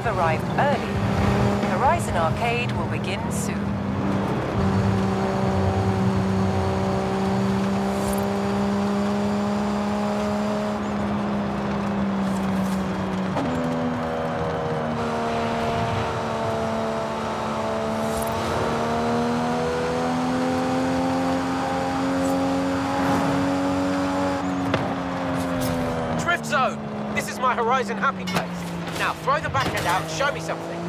have arrived early. Horizon Arcade will begin soon. Drift Zone! This is my Horizon happy place. Now throw the backhand out show me something.